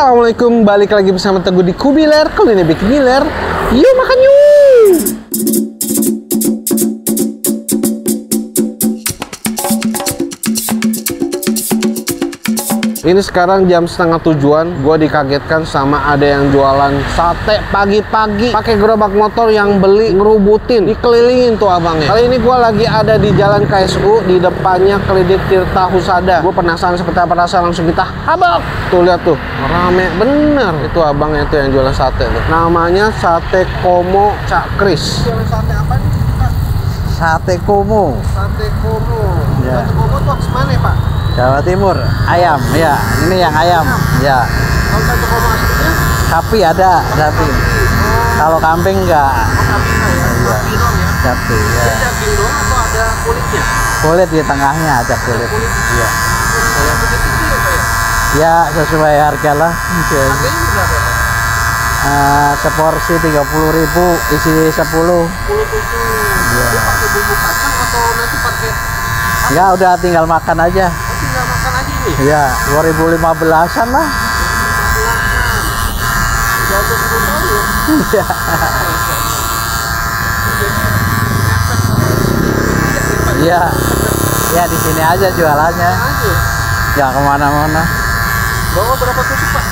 Assalamualaikum, balik lagi bersama Teguh di Kubiler. Ini bikin ngiler Yuk makan Ini sekarang jam setengah tujuan, gue dikagetkan sama ada yang jualan sate pagi-pagi pakai gerobak motor yang beli ngerubutin, dikelilingin tuh abangnya. Kali ini gue lagi ada di Jalan KSU di depannya Klinik Tirta Husada. Gue penasaran seperti apa rasa langsung kita habak. Tuh lihat tuh, rame bener itu abangnya itu yang jualan sate tuh. Namanya Sate Komo Cak Kris. Jualan sate apa nih? Sate Komo, Sate Komo. Ya. Sate Komo tuh mana ya Pak? Jawa Timur. Ayam, ya. Ini yang ayam, ya. Sapi ada, sapi. Kalau kambing enggak, Sapi ya? Sapi ya? Ya. Kulit di tengahnya ada kulit. Ya. Ya ya? Ya, sesuai harga lah. Eh, seporsi 30.000 isi 10. 10 tusuk. Iya. Dia pakai bumbu kacang atau nanti pakai Enggak, udah tinggal makan aja. Oh, tinggal makan aja ini? Ya, 2015-an lah. Udah untuk 10 tahun ya? Iya. Iya. Ya di sini aja jualannya. Ya ke mana-mana. Bawa berapa tusuk Pak?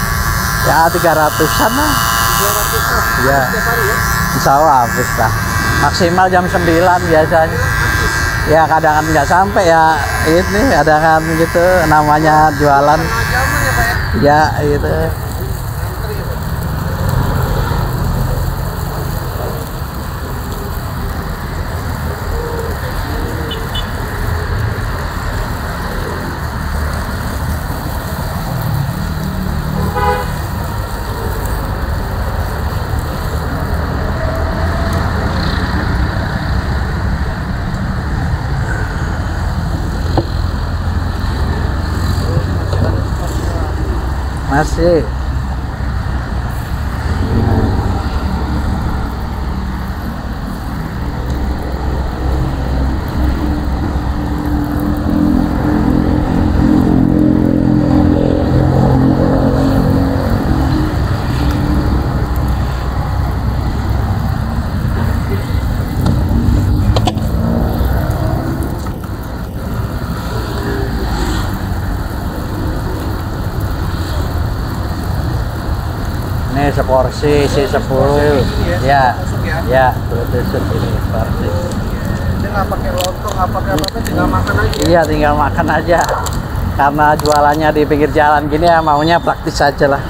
Ya 300-an lah. 200 lah. Iya. Setiap hari ya? Insya Allah habis lah. Maksimal jam 9 biasanya. Ya kadang kan nggak sampai ya ini kadang kan gitu namanya jualan. Ya itu. Masih. Ini seporsi isi 10. Ya. Ya? Ya, tusuk ini seporsi. Nggak pakai lontong, nggak pakai apa-apa, tinggal makan aja ya? Iya, tinggal makan aja. Karena jualannya di pinggir jalan gini ya maunya praktis aja lah.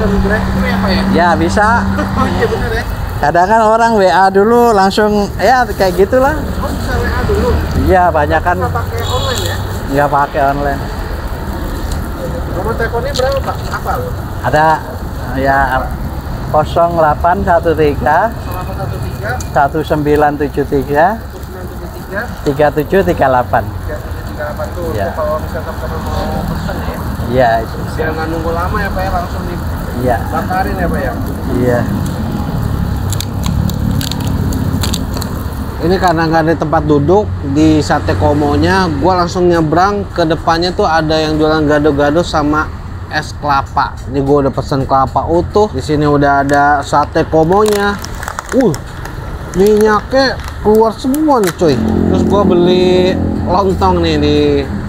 Thru ya ya? Ya bisa. Oh iya ya? Kadang kan orang WA dulu langsung ya kayak gitulah. Oh bisa WA dulu? Iya, banyak kan Nggak pakai online ya? nggak pakai online. Nomor teleponnya berapa Pak? Hafal? Ada ya 0813 0813 1973 1973 3738. 3738 tuh untuk kalau misalkan kamu mau pesen ya Iya, itu. biar nggak nunggu lama ya Pak ya langsung Iya. dibakarin ya Pak ya Iya. ini karena nggak ada tempat duduk di sate komonya gua langsung nyebrang ke depannya tuh ada yang jualan gado-gado sama es kelapa. Ini gua udah pesen kelapa utuh. Di sini udah ada sate komonya. Uh minyaknya keluar semua nih cuy. Terus gua beli lontong nih di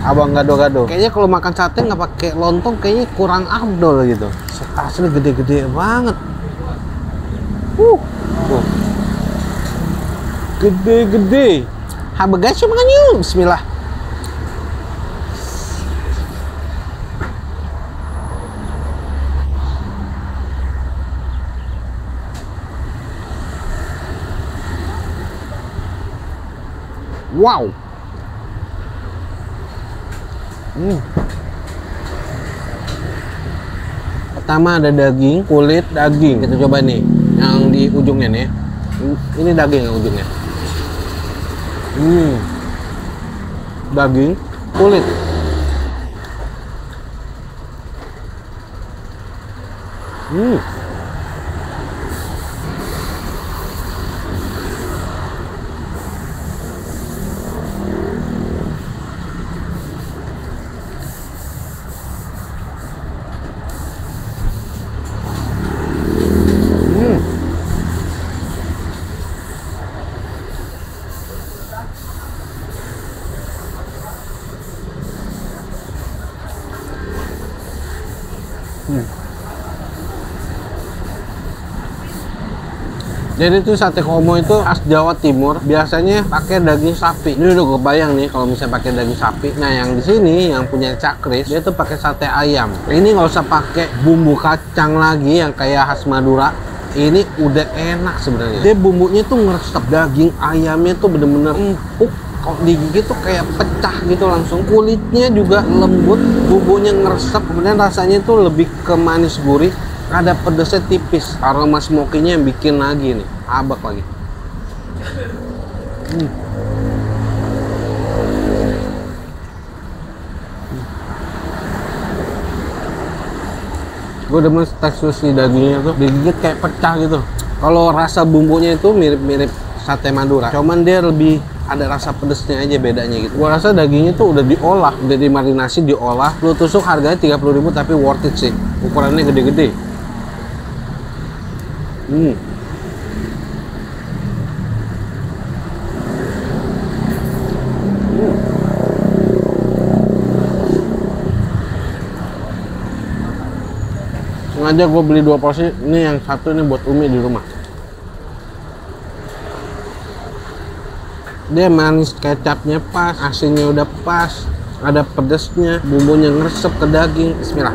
abang gado-gado. Kayaknya kalau makan sate nggak pakai lontong kayaknya kurang afdol gitu. Asli gede-gede banget. Uh gede-gede. Hamburger makan yuk. Bismillah wow Hmm. pertama ada daging kulit daging kita coba nih yang di ujungnya nih ini daging yang ujungnya Hmm. Daging, kulit. Hmm. Jadi itu sate komo itu as Jawa Timur, biasanya pakai daging sapi. Ini udah kebayang nih kalau misalnya pakai daging sapi. Nah yang di sini yang punya cakris dia tuh pakai sate ayam. Ini nggak usah pakai bumbu kacang lagi yang kayak khas Madura. Ini udah enak sebenarnya. Dia bumbunya tuh ngeresep daging ayamnya tuh bener-bener empuk kalau digigit tuh kayak pecah gitu langsung. Kulitnya juga lembut bumbunya ngeresep. Kemudian rasanya tuh lebih ke manis gurih. Ada pedesnya tipis. Aroma smokinya yang bikin lagi nih. Abak lagi. Hmm. gue demen tekstur si dagingnya tuh digigit kayak pecah gitu. Kalau rasa bumbunya itu mirip-mirip sate Madura. Cuman dia lebih ada rasa pedesnya aja bedanya gitu gua rasa dagingnya tuh udah diolah udah dimarinasi diolah lu tusuk harganya 30.000 tapi worth it sih ukurannya gede-gede Hmm. Sengaja gue beli dua porsi. Ini yang satu ini buat Umi di rumah. Dia manis kecapnya pas, asinnya udah pas, ada pedesnya, bumbunya ngeresep ke daging. Bismillah.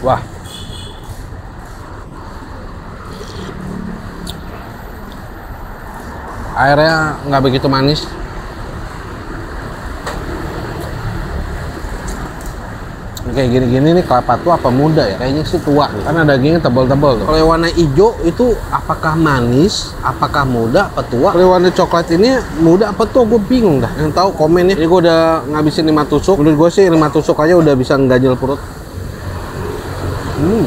Wah. Airnya nggak begitu manis. Kayak gini-gini nih kelapa tua apa muda ya? Kayaknya sih tua nih. Karena dagingnya tebal-tebal tuh. Kalau yang warna hijau itu apakah manis, apakah muda, apa tua? Kalau warna coklat ini muda apa tua? Gue bingung dah. Yang tahu komen ya. Ini gue udah ngabisin 5 tusuk. Menurut gue sih 5 tusuk aja udah bisa nggajel perut. Hmm.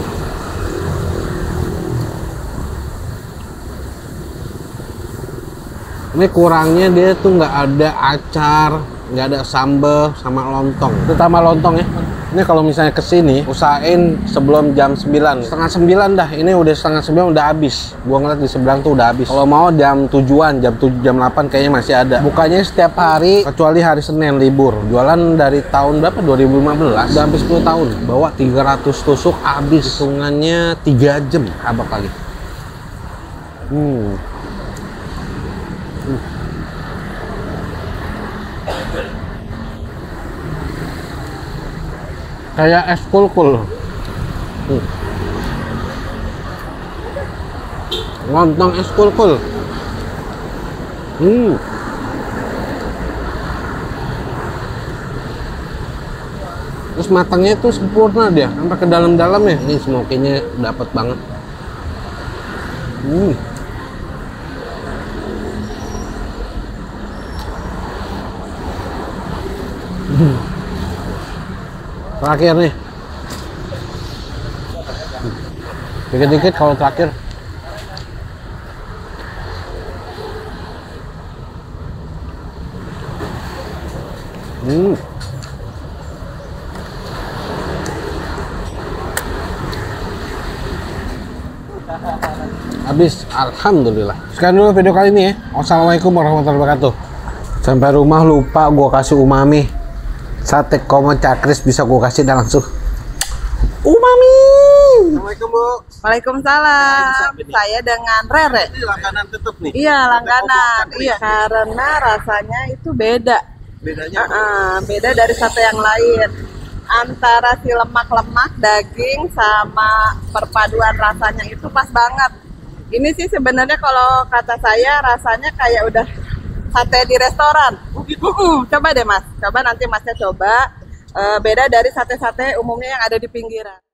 Ini kurangnya dia tuh nggak ada acar, nggak ada sambal sama lontong. Terutama lontong ya. Ini kalau misalnya ke sini, usahain sebelum jam 9. Setengah 9 dah, ini udah setengah 9 udah habis. Gua ngeliat di seberang tuh udah habis. Kalau mau jam tujuan, jam 7, jam 8 kayaknya masih ada. Bukanya setiap hari, kecuali hari Senin libur. Jualan dari tahun berapa? 2015. Udah hampir 10 tahun. Bawa 300 tusuk habis. Hitungannya 3 jam. Abak lagi. Hmm. Kayak es kulkul hmm. lontong es kulkul hmm. terus matangnya itu sempurna dia sampai ke dalam-dalam ya ini smokinya dapat banget hmm. Hmm. Terakhir nih. Dikit-dikit kalau terakhir. Hmm. Habis, alhamdulillah. Sekian dulu video kali ini ya. Wassalamualaikum warahmatullahi wabarakatuh. Sampai rumah lupa gua kasih umami sate komo cakris bisa gue kasih dan langsung. Umami. Assalamualaikum Bu. Waalaikumsalam. Saya dengan Rere. Ini langganan tetap nih. Iya langganan. iya. Karena rasanya itu beda. Bedanya apa? Uh-uh, beda dari sate yang lain. Antara si lemak-lemak daging sama perpaduan rasanya itu pas banget. Ini sih sebenarnya kalau kata saya rasanya kayak udah sate di restoran. Gitu? Mm-mm, coba deh mas, coba nanti masnya coba. Eh, beda dari sate-sate umumnya yang ada di pinggiran.